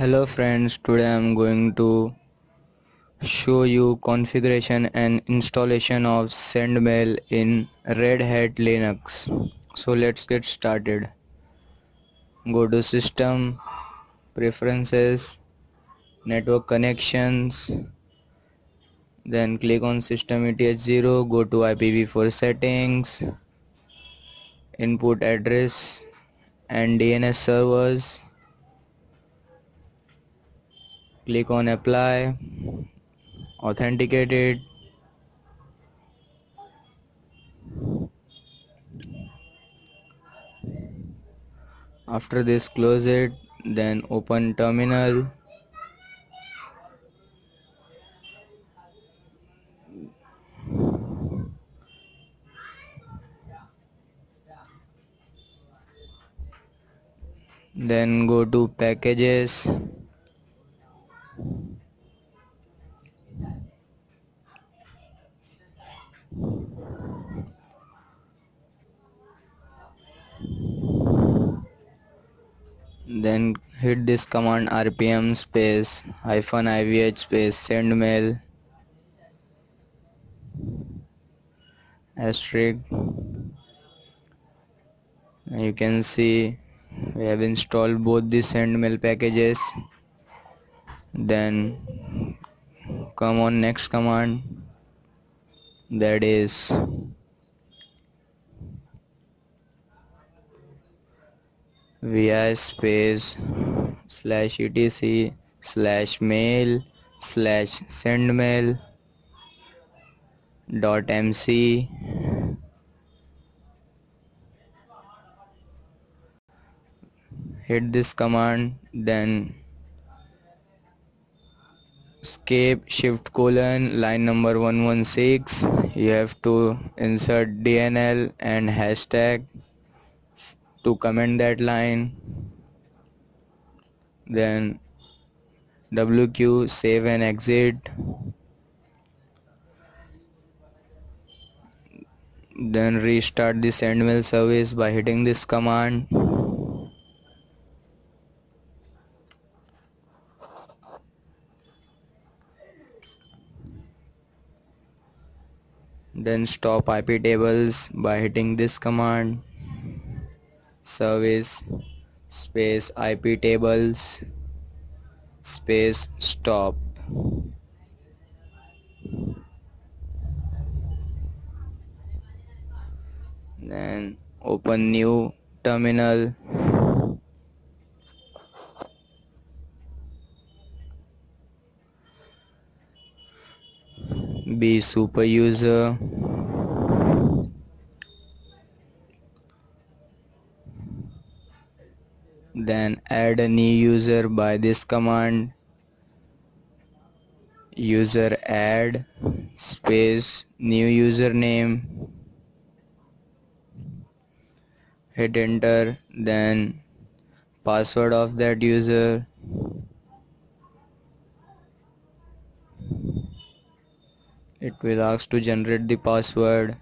hello friends. Today i'm going to show you configuration and installation of sendmail in red hat linux. So let's get started. Go to system preferences network connections then click on system eth0 go to ipv4 settings input address and dns servers click on apply authenticate it. After this close it then open terminal. Then go to packages then hit this command rpm space hyphen ivh space sendmail. Asterisk. You can see we have installed both the sendmail packages. Then come on next command. That is vi space slash etc slash mail slash sendmail dot mc hit this command then escape shift colon line number 116 you have to insert dnl and hashtag to comment that line. Then wq save and exit. Then restart the sendmail service by hitting this command. Then stop iptables by hitting this command service space ip tables space stop. Then open new terminal. Be super user then add a new user by this command. User add space new username. Hit enter then password of that user. It will ask to generate the password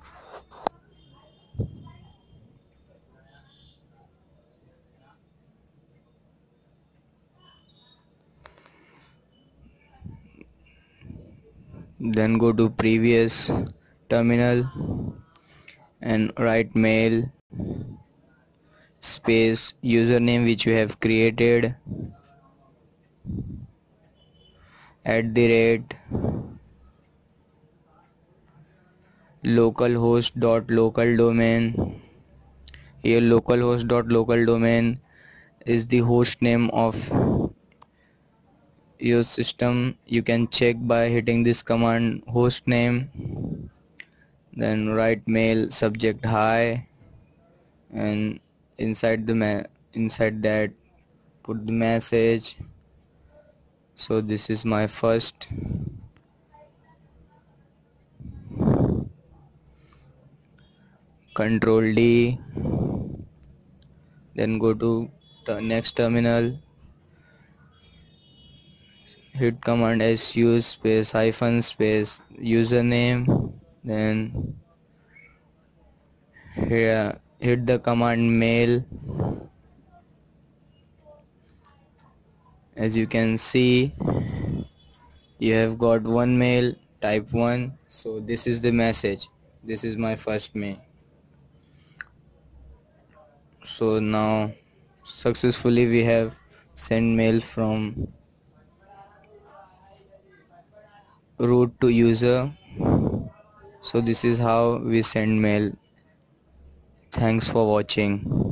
then go to previous terminal and write mail space username which you have created at the rate localhost dot local domain. Here localhost dot local domain is the host name of your system you can check by hitting this command host name then write mail subject hi and inside the ma inside that put the message. So this is my first. Control D. Then go to the next terminal hit command su space hyphen space username then here hit the command mail. As you can see you have got one mail type 1 so this is the message. This is my first mail. So now successfully we have sent mail from root to user. So this is how we send mail. Thanks for watching